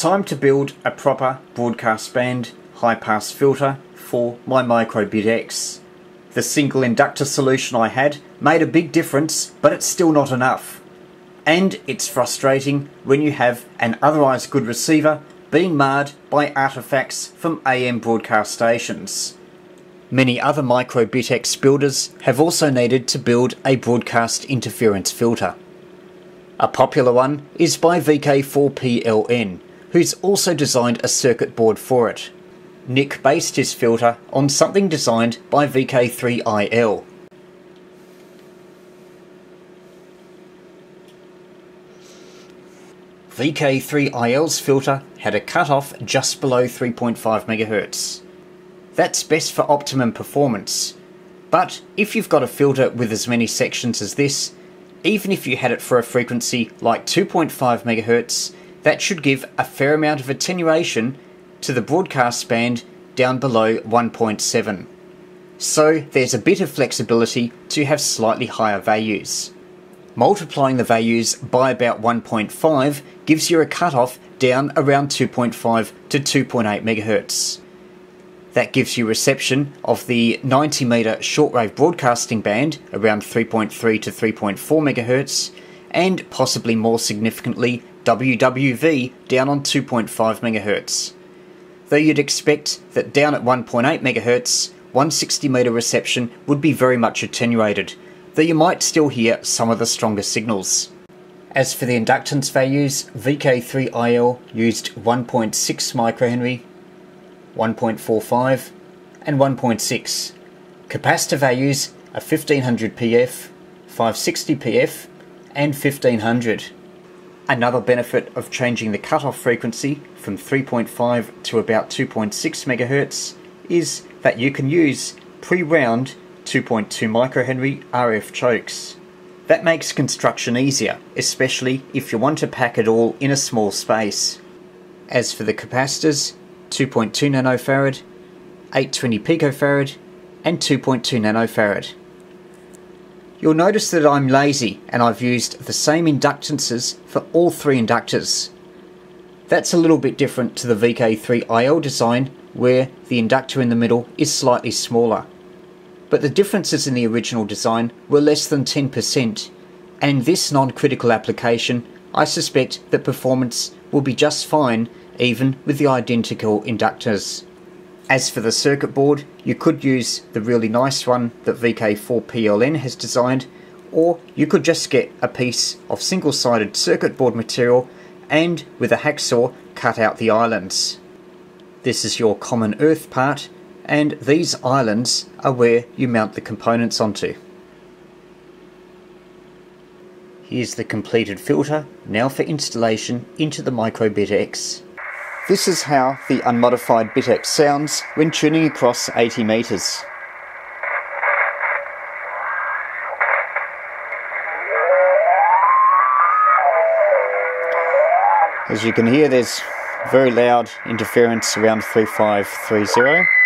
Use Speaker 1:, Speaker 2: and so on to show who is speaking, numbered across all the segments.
Speaker 1: Time to build a proper broadcast band high pass filter for my uBitx. The single inductor solution I had made a big difference, but it's still not enough. And it's frustrating when you have an otherwise good receiver being marred by artifacts from AM broadcast stations. Many other uBitx builders have also needed to build a broadcast interference filter. A popular one is by VK4PLN, who's also designed a circuit board for it. Nick based his filter on something designed by VK3IL. VK3IL's filter had a cutoff just below 3.5 MHz. That's best for optimum performance. But if you've got a filter with as many sections as this, even if you had it for a frequency like 2.5 MHz, that should give a fair amount of attenuation to the broadcast band down below 1.7. So there's a bit of flexibility to have slightly higher values. Multiplying the values by about 1.5 gives you a cutoff down around 2.5 to 2.8 MHz. That gives you reception of the 90 metre shortwave broadcasting band around 3.3 to 3.4 MHz, and possibly more significantly, WWV down on 2.5 MHz. Though you'd expect that down at 1.8 MHz, 160 metre reception would be very much attenuated, though you might still hear some of the stronger signals. As for the inductance values, VK3IL used 1.6 microhenry, 1.45 and 1.6. Capacitor values are 1500 PF, 560 PF and 1500. Another benefit of changing the cutoff frequency from 3.5 to about 2.6 MHz is that you can use pre-wound 2.2 microhenry RF chokes. That makes construction easier, especially if you want to pack it all in a small space. As for the capacitors, 2.2 nanofarad, 820 picofarad, and 2.2 nanofarad. You'll notice that I'm lazy and I've used the same inductances for all three inductors. That's a little bit different to the VK3IL design where the inductor in the middle is slightly smaller. But the differences in the original design were less than 10% and in this non-critical application I suspect that performance will be just fine even with the identical inductors. As for the circuit board, you could use the really nice one that VK4PLN has designed, or you could just get a piece of single-sided circuit board material and with a hacksaw cut out the islands. This is your common earth part, and these islands are where you mount the components onto. Here's the completed filter, now for installation into the uBitx. This is how the unmodified BitX sounds when tuning across 80 metres. As you can hear there's very loud interference around 3530.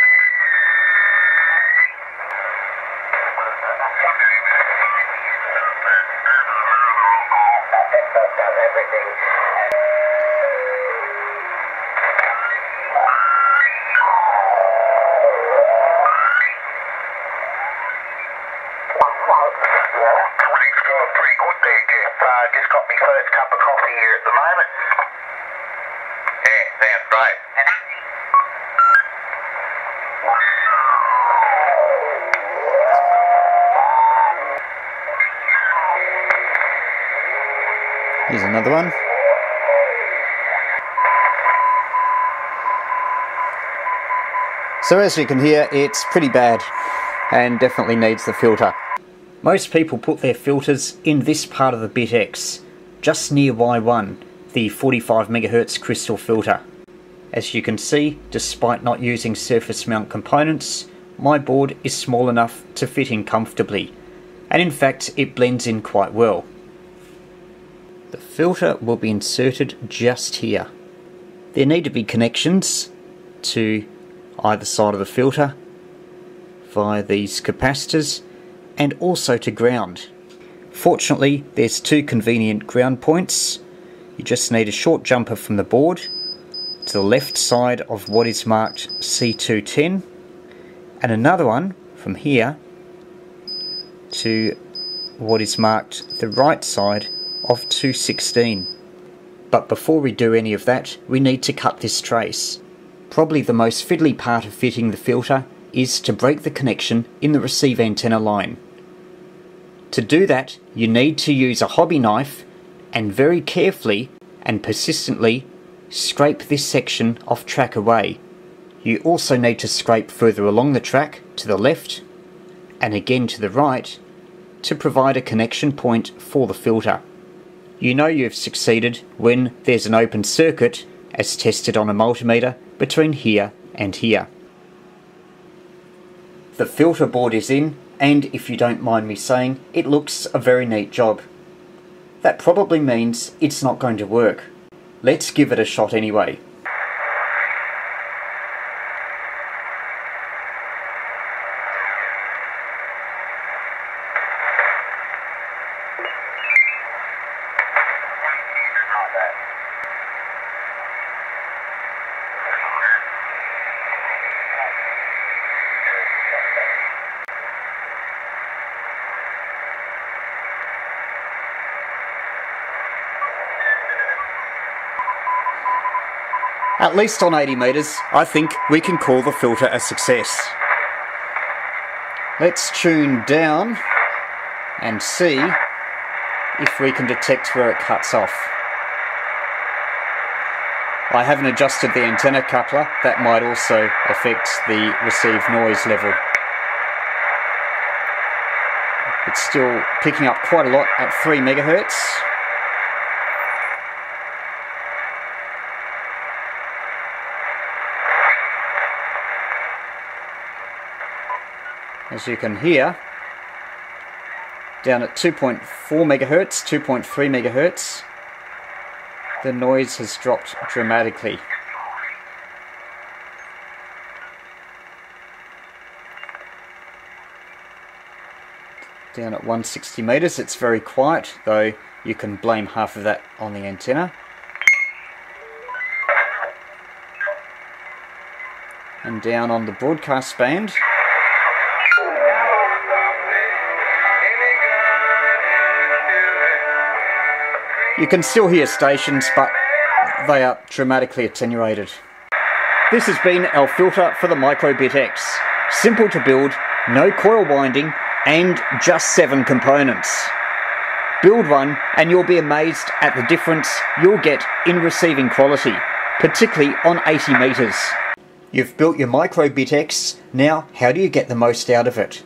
Speaker 1: Here's another one. So as you can hear, it's pretty bad and definitely needs the filter. Most people put their filters in this part of the BitX, just near Y1, the 45 MHz crystal filter. As you can see, despite not using surface mount components, my board is small enough to fit in comfortably, and in fact it blends in quite well. The filter will be inserted just here. There need to be connections to either side of the filter via these capacitors and also to ground. Fortunately there's two convenient ground points. You just need a short jumper from the board to the left side of what is marked C210 and another one from here to what is marked the right side of 216. But before we do any of that, we need to cut this trace. Probably the most fiddly part of fitting the filter is to break the connection in the receive antenna line. To do that, you need to use a hobby knife and very carefully and persistently scrape this section off track away. You also need to scrape further along the track to the left and again to the right to provide a connection point for the filter. You know you've succeeded when there's an open circuit as tested on a multimeter between here and here. The filter board is in and if you don't mind me saying, it looks a very neat job. That probably means it's not going to work. Let's give it a shot anyway. At least on 80 metres, I think we can call the filter a success. Let's tune down and see if we can detect where it cuts off. I haven't adjusted the antenna coupler, that might also affect the received noise level. It's still picking up quite a lot at 3 megahertz. As you can hear, down at 2.4 megahertz, 2.3 megahertz, the noise has dropped dramatically. Down at 160 meters, it's very quiet, though you can blame half of that on the antenna. And down on the broadcast band, You can still hear stations, but they are dramatically attenuated. This has been our filter for the uBitx. Simple to build, no coil winding, and just seven components. Build one and you'll be amazed at the difference you'll get in receiving quality, particularly on 80 metres. You've built your uBitx, now how do you get the most out of it?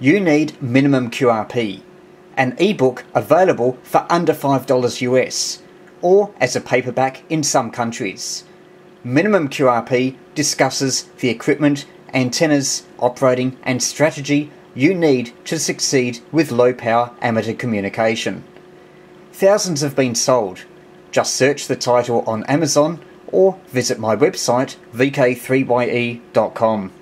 Speaker 1: You need minimum QRP an ebook available for under $5 US, or as a paperback in some countries. Minimum QRP discusses the equipment, antennas, operating, and strategy you need to succeed with low power amateur communication. Thousands have been sold. Just search the title on Amazon or visit my website vk3ye.com.